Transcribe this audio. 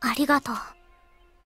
ありがとう。